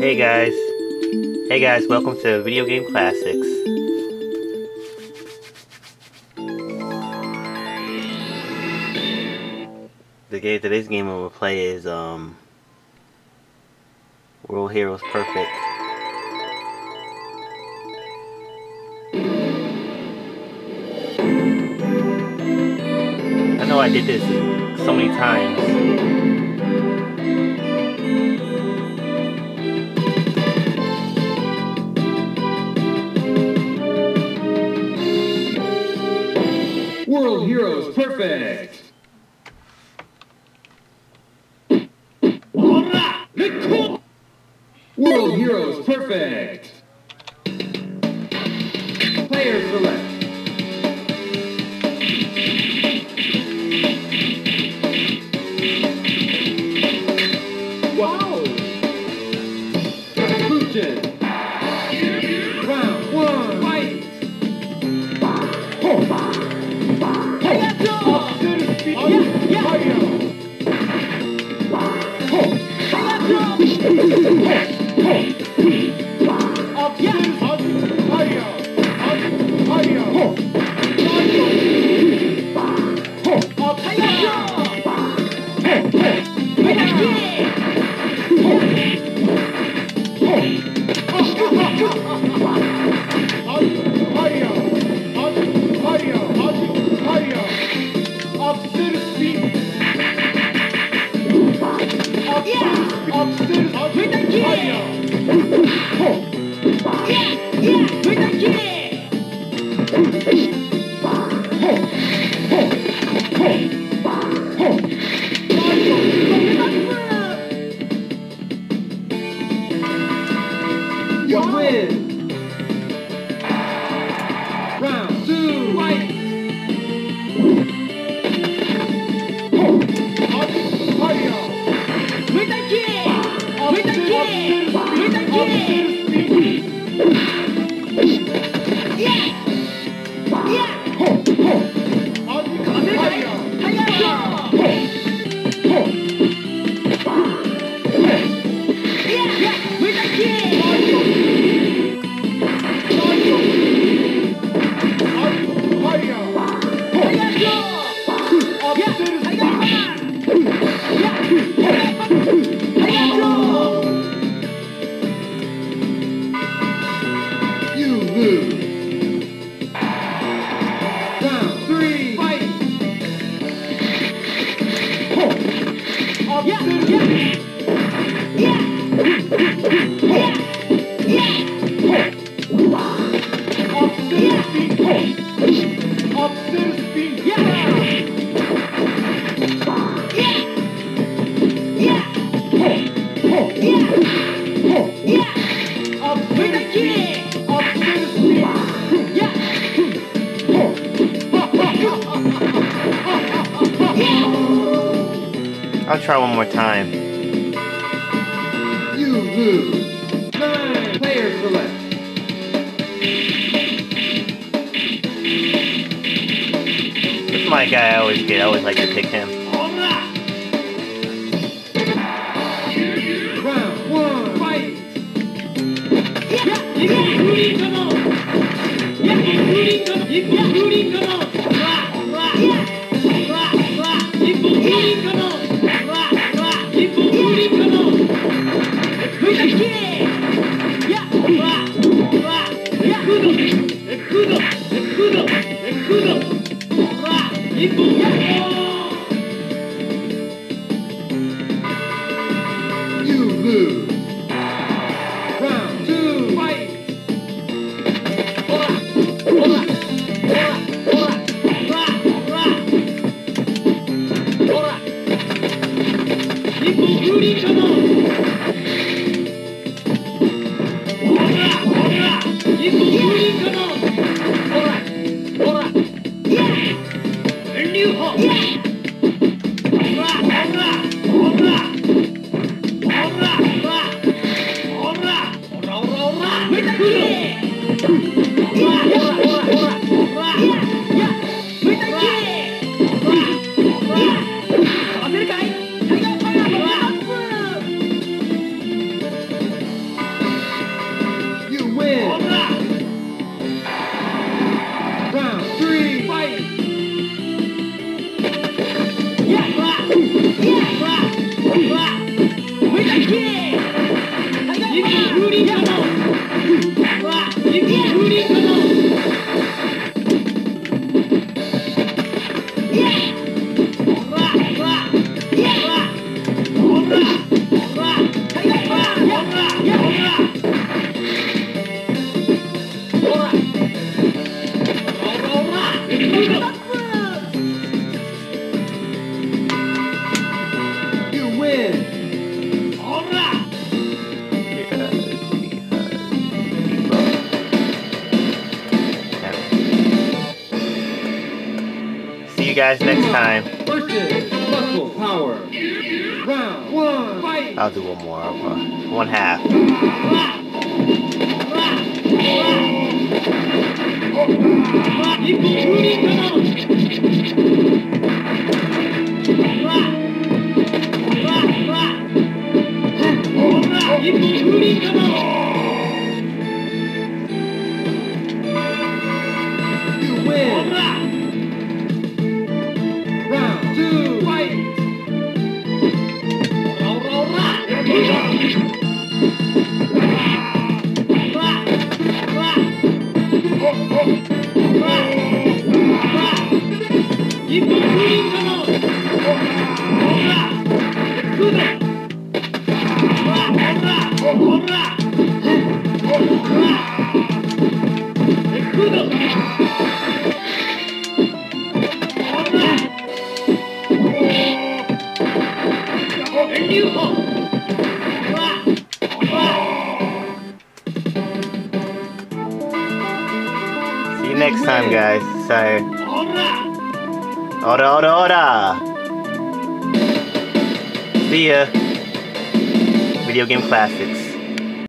Hey guys. Hey guys, welcome to Video Game Classics. The game today's game we'll play is um World Heroes Perfect. I know I did this so many times. Perfect! World Heroes Perfect! Round three, fight! I'll try one more time. Nine! Player select. My guy I always get. I always like to pick him. Round one, fight! 来磕的来磕的啊一要無理だもん Yeah. Guys next time. versus Muscle Power. Round one, fight! I'll do one more. One half. You See you next time, guys. So, ora, ora, ora. See ya. Video game classics.